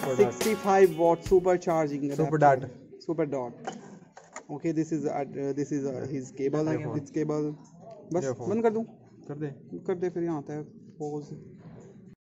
65 watt super charging super dot super dot okay this is uh, this is uh, his cable this cable बस बंद कर दूँ कर दे कर दे फिर यहाँ आता है पोज